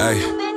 Hey.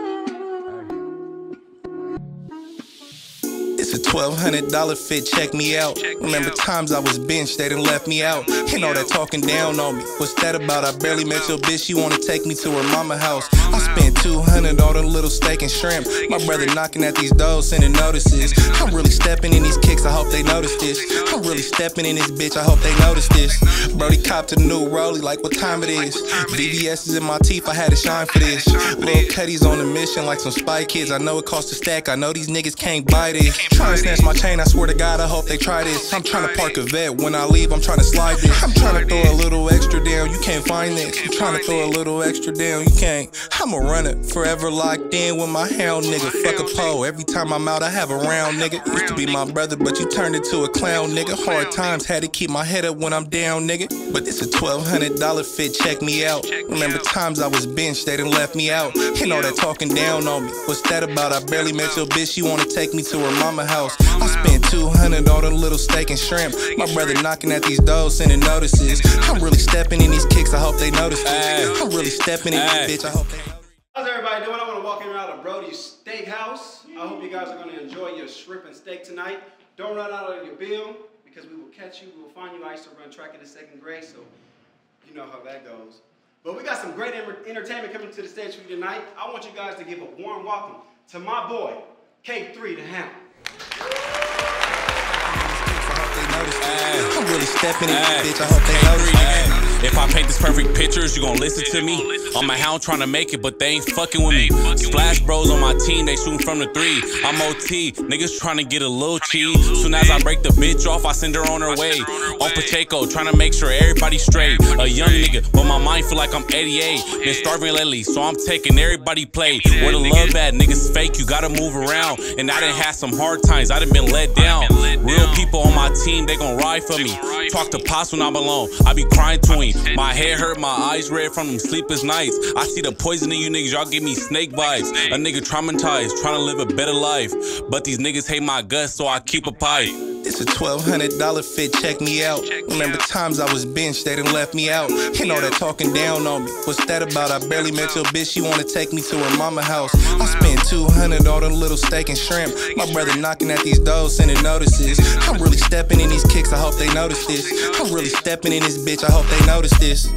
It's a $1,200 fit, check me out. Remember times I was benched, they done left me out. And all that talking down on me. What's that about? I barely met your bitch, she wanna take me to her mama house. I spent 200 on a little steak and shrimp. My brother knocking at these doors, sending notices. I'm really stepping in these kicks, I hope they notice this. I'm really stepping in this bitch, I hope they notice this. Brody copped a new rollie, like what time it is. VVS is in my teeth, I had to shine for this. Lil Cuddy's on a mission like some spy kids. I know it costs a stack, I know these niggas can't buy this. Trying to snatch my chain, I swear to God, I hope they try this. I'm trying to park a Vette, when I leave, I'm trying to slide this. I'm trying to throw a little extra down, you can't find this. I'm trying to throw a little extra down, you can't. I'm a runner, forever locked in with my hound nigga. Fuck a pole, every time I'm out, I have a round nigga. Used to be my brother, but you turned into a clown nigga. Hard times, had to keep my head up when I'm down nigga. But this a $1,200 fit, check me out. Remember times I was benched, they done left me out. And all that talking down on me. What's that about? I barely met your bitch, she wanna take me to her mama house. I spent 200 on a little steak and shrimp. My brother knocking at these doors, sending notices. I'm really stepping in these kicks, I hope they notice this. I'm really stepping in this bitch, I hope they notice. How's everybody doing? I want to welcome you out of Brody's Steakhouse. I hope you guys are going to enjoy your shrimp and steak tonight. Don't run out of your bill because we will catch you. We will find you. I used to run track in the second grade, so you know how that goes. But we got some great entertainment coming to the stage for you tonight. I want you guys to give a warm welcome to my boy, K3 the Hound. Stepping in this bitch, I hope they notice Ay, If I paint this perfect pictures, you gon' listen to me. I'm a hound trying to make it, but they ain't fucking with me. Splash bros on my team, they shooting from the three. I'm OT, niggas trying to get a little cheese. Soon as I break the bitch off, I send her on her way. On Pacheco, trying to make sure everybody's straight. A young nigga, but my mind feel like I'm 88. Been starving lately, so I'm taking everybody play. Where the love at, niggas fake, you gotta move around. And I done had some hard times, I done been let down. Real people on my team, they gon' ride for me. Talk to Pops when I'm alone, I be crying to him. My head hurt, my eyes red from them sleepless nights. I see the poison in you niggas, y'all give me snake bites. A nigga traumatized, trying to live a better life. But these niggas hate my guts, so I keep a pipe. It's a $1,200 fit, check me out. Remember times I was benched, they done left me out. And all that talking down on me. What's that about? I barely met your bitch, she wanna take me to her mama house. I spent 200 on a little steak and shrimp. My brother knocking at these doors, sending notices. I'm really stepping in these kicks, I hope they notice this. I'm really stepping in this bitch, I hope they notice this.